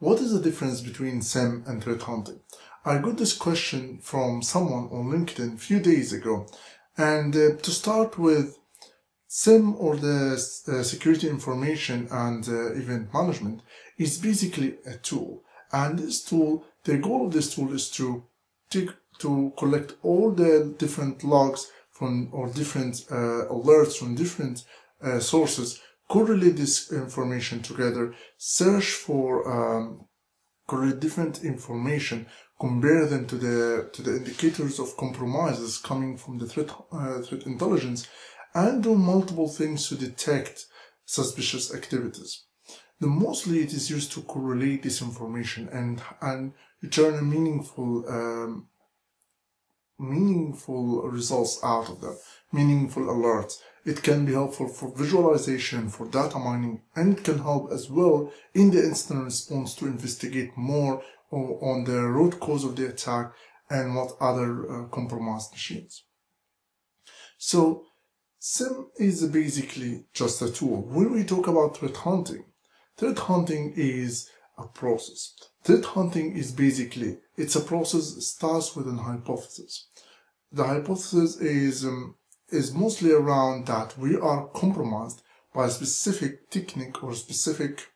What is the difference between SIEM and threat hunting? I got this question from someone on LinkedIn a few days ago. And uh, to start with, SIEM or the uh, security information and uh, event management is basically a tool. And this tool, the goal of this tool is to take, to collect all the different logs from or different uh, alerts from different uh, sources correlate this information together, search for um, correlate different information, compare them to the to the indicators of compromises coming from the threat uh, threat intelligence, and do multiple things to detect suspicious activities. The mostly it is used to correlate this information and and return a meaningful um, meaningful results out of them, meaningful alerts. It can be helpful for visualization, for data mining, and it can help as well in the incident response to investigate more on the root cause of the attack and what other uh, compromised machines. So SIEM is basically just a tool. When we talk about threat hunting, threat hunting is a process. Threat hunting is basically, it's a process starts with an hypothesis. The hypothesis is, um, is mostly around that we are compromised by a specific technique or specific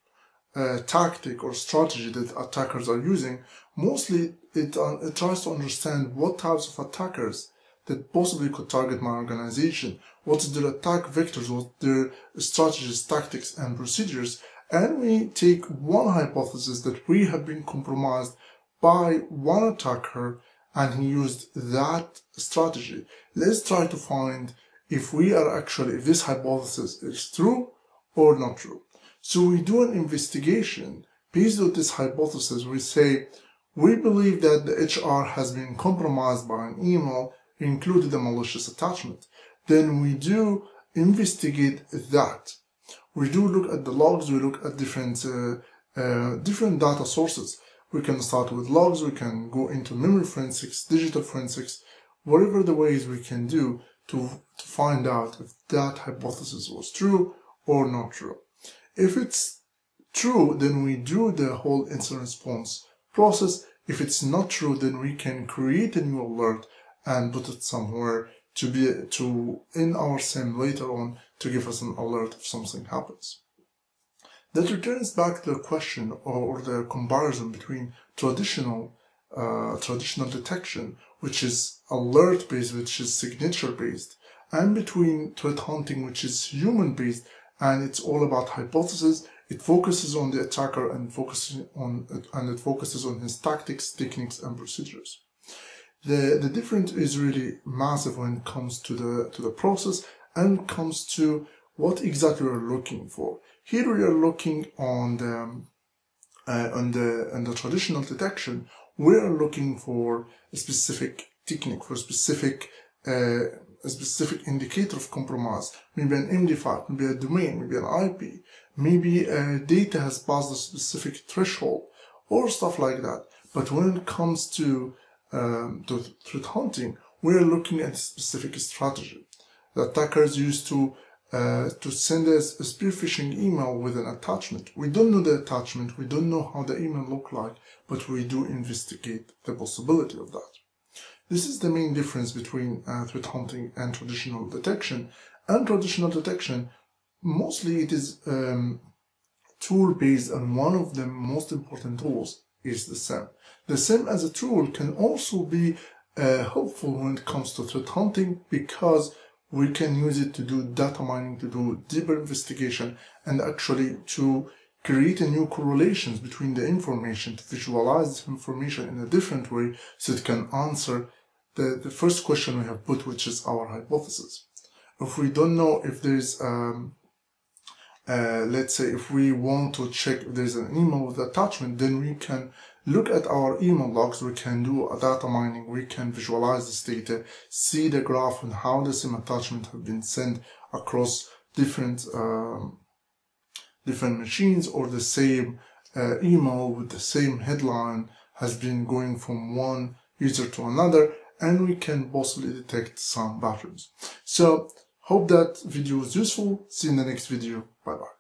uh, tactic or strategy that attackers are using. Mostly it, uh, it tries to understand what types of attackers that possibly could target my organization, what's their attack vectors, what their strategies, tactics, and procedures, and we take one hypothesis that we have been compromised by one attacker and he used that strategy. Let's try to find if we are actually, if this hypothesis is true or not true. So we do an investigation based on this hypothesis. We say, we believe that the HR has been compromised by an email included a malicious attachment. Then we do investigate that we do look at the logs, we look at different, uh, uh, different data sources. We can start with logs, we can go into memory forensics, digital forensics, whatever the ways we can do to, to find out if that hypothesis was true or not true. If it's true, then we do the whole incident response process. If it's not true, then we can create a new alert and put it somewhere to be to in our SIEM later on to give us an alert if something happens. That returns back to the question or the comparison between traditional uh, traditional detection, which is alert based, which is signature based, and between threat hunting, which is human based, and it's all about hypothesis. It focuses on the attacker and focuses on and it focuses on his tactics, techniques, and procedures. The the difference is really massive when it comes to the to the process and comes to what exactly we're looking for. Here we are looking on the uh, on the on the traditional detection. We are looking for a specific technique, for a specific uh, a specific indicator of compromise. Maybe an MD5, maybe a domain, maybe an IP, maybe uh, data has passed a specific threshold, or stuff like that. But when it comes to um, to threat hunting, we're looking at a specific strategy. The attackers used to uh, to send us a spear phishing email with an attachment. We don't know the attachment, we don't know how the email look like, but we do investigate the possibility of that. This is the main difference between uh, threat hunting and traditional detection. And traditional detection, mostly it is um, tool based and one of the most important tools is the SIEM. The SIEM as a tool can also be uh, helpful when it comes to threat hunting because we can use it to do data mining, to do deeper investigation, and actually to create a new correlations between the information, to visualize this information in a different way so it can answer the, the first question we have put, which is our hypothesis. If we don't know if there's, um, uh, let's say if we want to check if there's an email with attachment, then we can look at our email logs, we can do a data mining, we can visualize this data, see the graph and how the same attachment have been sent across different um, different machines or the same uh, email with the same headline has been going from one user to another and we can possibly detect some patterns. So hope that video was useful. See you in the next video. Bye bye.